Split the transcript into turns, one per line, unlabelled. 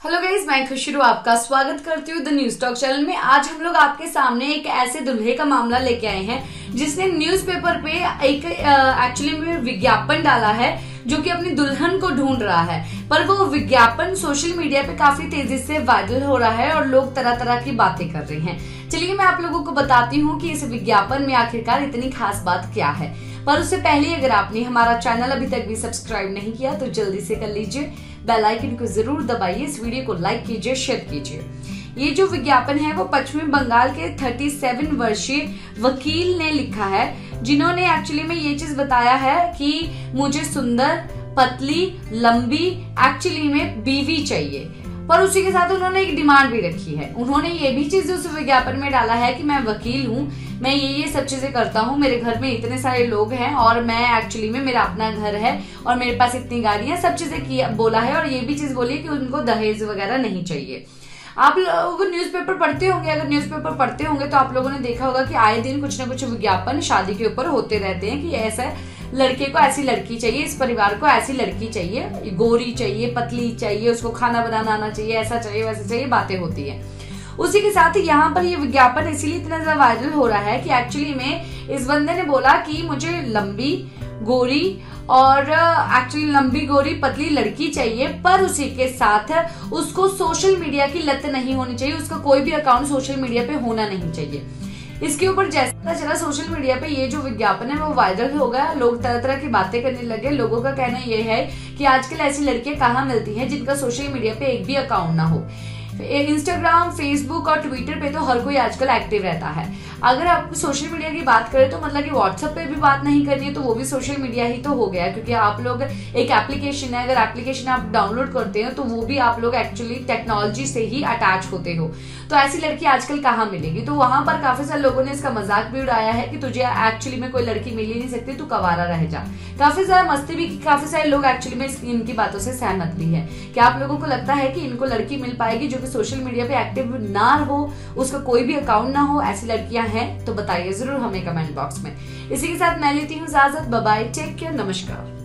Hello guys मैं खुशरू आपका स्वागत करती हूँ द न्यूज़ टॉक चैनल में। आज हम लोग आपके सामने एक ऐसे दुल्हे का मामला लेके आए हैं, जिसने न्यूज़पेपर पे एक एक्चुअली में विज्ञापन डाला है, जो कि अपनी दुल्हन को ढूंढ रहा है। पर वो विज्ञापन सोशल मीडिया पे काफ़ी तेज़ी से वायरल हो रहा है और लोग तरह तरह की बातें कर रहे हैं। चलिए मैं आप लोगों को बताती हूँ कि इस विज्ञापन में आखिरकार इतनी खास बात क्या है। पर उससे पहले अगर आपने हमारा चैनल अभी तक भी सब्सक्राइब नहीं किया तो जल्दी से कर लीजिए। बेल आइकन को ज़रूर दबाइए, इस वीडियो को लाइक कीजिए, शेयर कीजिए। ये जो विज्ञापन है, वो पश्चिमी बंगाल के 37 वर्षीय वकील ने लिखा है, जिन्होंने एक्चुअली में ये चीज़ बताया है कि मुझे सुंदर, पतली, लंबी एक्चुअली में बीवी चाहिए। पर उसी के साथ उन्होंने एक डिमांड भी रखी है। उन्होंने ये भी चीज़ उस विज्ञापन में डाला है कि मैं वकील हूँ, मैं ये ये सब चीज़ें करता हूँ, मेरे घर में इतने सारे लोग हैं और मैं एक्चुअली में, मेरा अपना घर है और मेरे पास इतनी गाड़ियाँ, सब चीज़ें बोला है और ये भी चीज़ बोली है कि उनको दहेज वगैरह नहीं चाहिए। आप लोग न्यूज़पेपर पढ़ते होंगे, अगर न्यूज़पेपर पढ़ते होंगे तो आप लोगों ने देखा होगा कि आए दिन कुछ ना कुछ विज्ञापन शादी के ऊपर होते रहते हैं कि ऐसा लड़के को ऐसी लड़की चाहिए, इस परिवार को ऐसी लड़की चाहिए, गोरी चाहिए, पतली चाहिए, उसको खाना बनाना आना चाहिए, ऐसा चाहिए, वैसा चाहिए, बातें होती है। उसी के साथ यहाँ पर ये विज्ञापन इसीलिए इतना ज़्यादा वायरल हो रहा है कि एक्चुअली में इस बंदे ने बोला कि मुझे लंबी गोरी और एक्चुअली लंबी गोरी, पतली लड़की चाहिए, पर उसी के साथ उसको सोशल मीडिया की लत नहीं होनी चाहिए, उसका कोई भी अकाउंट सोशल मीडिया पे होना नहीं चाहिए। इसके ऊपर जैसा पता चला सोशल मीडिया पे ये जो विज्ञापन है, वो वायरल हो गया। लोग तरह तरह की बातें करने लगे। लोगों का कहना ये है कि आजकल ऐसी लड़कियाँ कहाँ मिलती हैं जिनका सोशल मीडिया पे एक भी अकाउंट ना हो। इंस्टाग्राम फेसबुक और ट्विटर पे तो हर कोई आजकल एक्टिव रहता है। अगर आप सोशल मीडिया की बात करें तो मतलब कि व्हाट्सएप पे भी बात नहीं करनी है तो वो भी सोशल मीडिया ही तो हो गया क्योंकि आप लोग एक एप्लीकेशन है, अगर एप्लीकेशन आप डाउनलोड करते हैं तो वो भी आप लोग एक्चुअली टेक्नोलॉजी से ही अटैच होते हो। तो ऐसी लड़की आजकल कहाँ मिलेगी? तो वहाँ पर काफ़ी सारे लोगों ने इसका मज़ाक भी उड़ाया है कि तुझे एक्चुअली में कोई लड़की मिल ही नहीं सकती, तू कवारा रह जा। काफ़ी सारा मस्ती भी, काफ़ी सारे लोग एक्चुअली में इनकी बातों से सहमत भी है। क्या आप लोगों को लगता है कि इनको लड़की मिल पाएगी जो कि सोशल मीडिया पे एक्टिव ना हो उसका कोई भी अकाउंट ना हो, ऐसी लड़कियाँ हैं तो बताइए ज़रूर हमें कमेंट बॉक्स में। इसी के साथ मैं लेती हूँ इजाज़त बबाई टेक केयर नमस्कार।